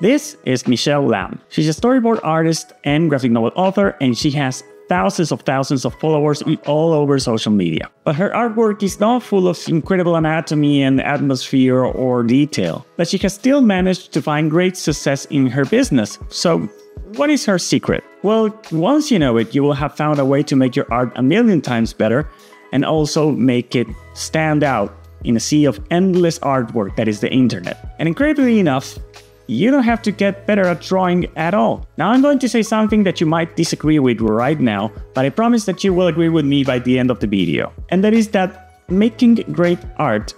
This is Michelle Lam. She's a storyboard artist and graphic novel author, and she has thousands of thousands of followers all over social media. But her artwork is not full of incredible anatomy and atmosphere or detail. But she has still managed to find great success in her business. So, what is her secret? Well, once you know it, you will have found a way to make your art a million times better and also make it stand out in a sea of endless artwork that is the internet. And incredibly enough, you don't have to get better at drawing at all. Now, I'm going to say something that you might disagree with right now, but I promise that you will agree with me by the end of the video. And that is that making great art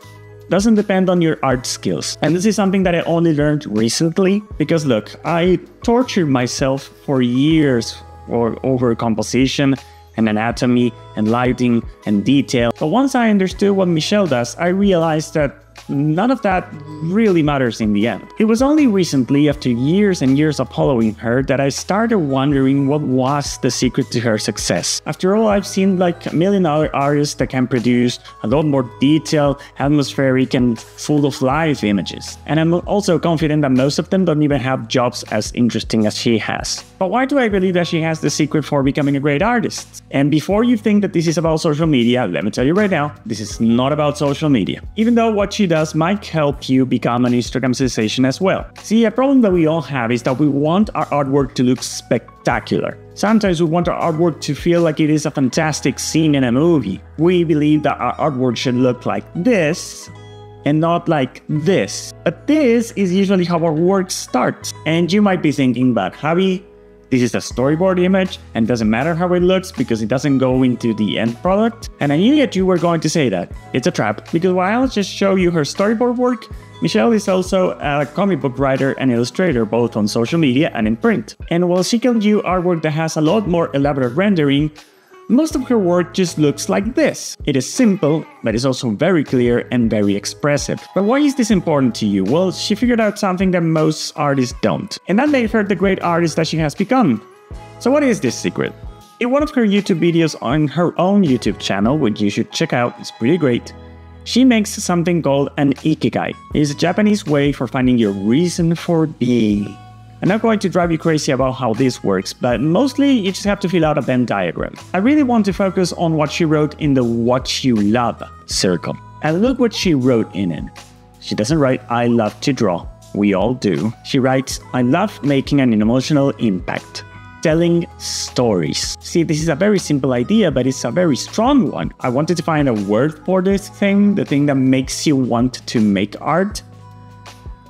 doesn't depend on your art skills. And this is something that I only learned recently because look, I tortured myself for years over composition and anatomy and lighting and detail. But once I understood what Michelle does, I realized that none of that really matters in the end. It was only recently, after years and years of following her, that I started wondering what was the secret to her success. After all, I've seen like a million other artists that can produce a lot more detailed, atmospheric, and full of life images. And I'm also confident that most of them don't even have jobs as interesting as she has. But why do I believe that she has the secret for becoming a great artist? And before you think that this is about social media, let me tell you right now, this is not about social media. Even though what she does might help you become an Instagram sensation as well. See, a problem that we all have is that we want our artwork to look spectacular. Sometimes we want our artwork to feel like it is a fantastic scene in a movie. We believe that our artwork should look like this, and not like this. But this is usually how our work starts. And you might be thinking, but Javi, this is a storyboard image and doesn't matter how it looks because it doesn't go into the end product. And I knew that you were going to say that. It's a trap because while I'll just show you her storyboard work, Michelle is also a comic book writer and illustrator both on social media and in print. And while she can do artwork that has a lot more elaborate rendering, most of her work just looks like this. It is simple, but is also very clear and very expressive. But why is this important to you? Well, she figured out something that most artists don't, and that made her the great artist that she has become. So what is this secret? In one of her YouTube videos on her own YouTube channel, which you should check out, it's pretty great, she makes something called an ikigai. It is a Japanese way for finding your reason for being. I'm not going to drive you crazy about how this works, but mostly you just have to fill out a Venn diagram. I really want to focus on what she wrote in the what you love circle. And look what she wrote in it. She doesn't write, I love to draw. We all do. She writes, I love making an emotional impact. Telling stories. See, this is a very simple idea, but it's a very strong one. I wanted to find a word for this thing, the thing that makes you want to make art.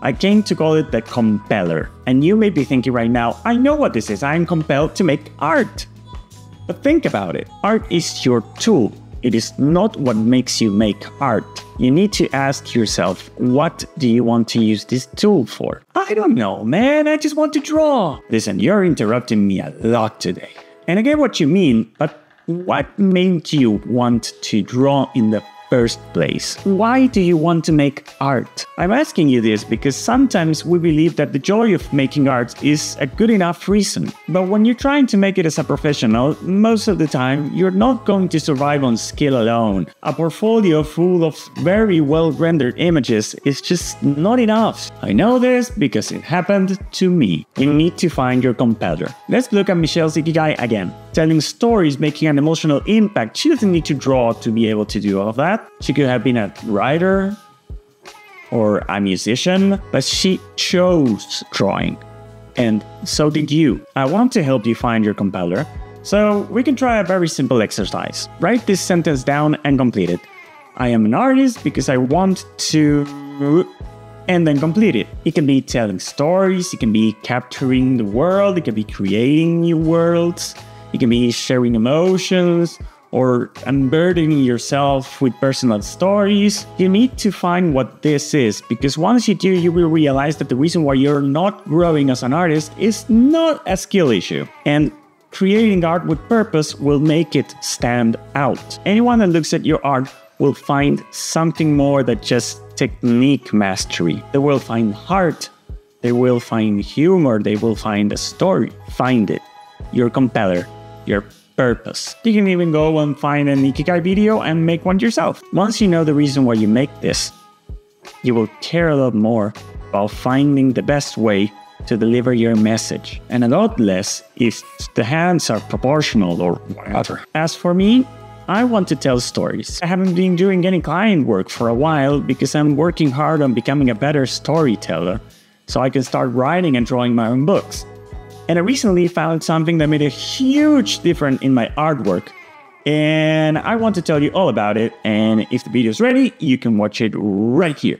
I came to call it the compeller. And you may be thinking right now, I know what this is, I am compelled to make art. But think about it art is your tool, it is not what makes you make art. You need to ask yourself, what do you want to use this tool for? I don't know, man, I just want to draw. Listen, you're interrupting me a lot today. And I get what you mean, but what made you want to draw in the first place? Why do you want to make art? I'm asking you this because sometimes we believe that the joy of making art is a good enough reason. But when you're trying to make it as a professional, most of the time you're not going to survive on skill alone. A portfolio full of very well rendered images is just not enough. I know this because it happened to me. You need to find your compeller. Let's look at Michelle's Ikigai again. Telling stories, making an emotional impact. She doesn't need to draw to be able to do all of that. She could have been a writer or a musician, but she chose drawing. And so did you. I want to help you find your compeller. So we can try a very simple exercise. Write this sentence down and complete it. I am an artist because I want to. And then complete it. It can be telling stories, it can be capturing the world, it can be creating new worlds, it can be sharing emotions, or unburdening yourself with personal stories, you need to find what this is because once you do, you will realize that the reason why you're not growing as an artist is not a skill issue. And creating art with purpose will make it stand out. Anyone that looks at your art will find something more than just technique mastery. They will find heart, they will find humor, they will find a story. Find it. Your compeller, your purpose. You can even go and find an Ikigai video and make one yourself. Once you know the reason why you make this, you will care a lot more about finding the best way to deliver your message, and a lot less if the hands are proportional or whatever. As for me, I want to tell stories. I haven't been doing any client work for a while because I'm working hard on becoming a better storyteller so I can start writing and drawing my own books. And I recently found something that made a huge difference in my artwork. And I want to tell you all about it. And if the video is ready, you can watch it right here.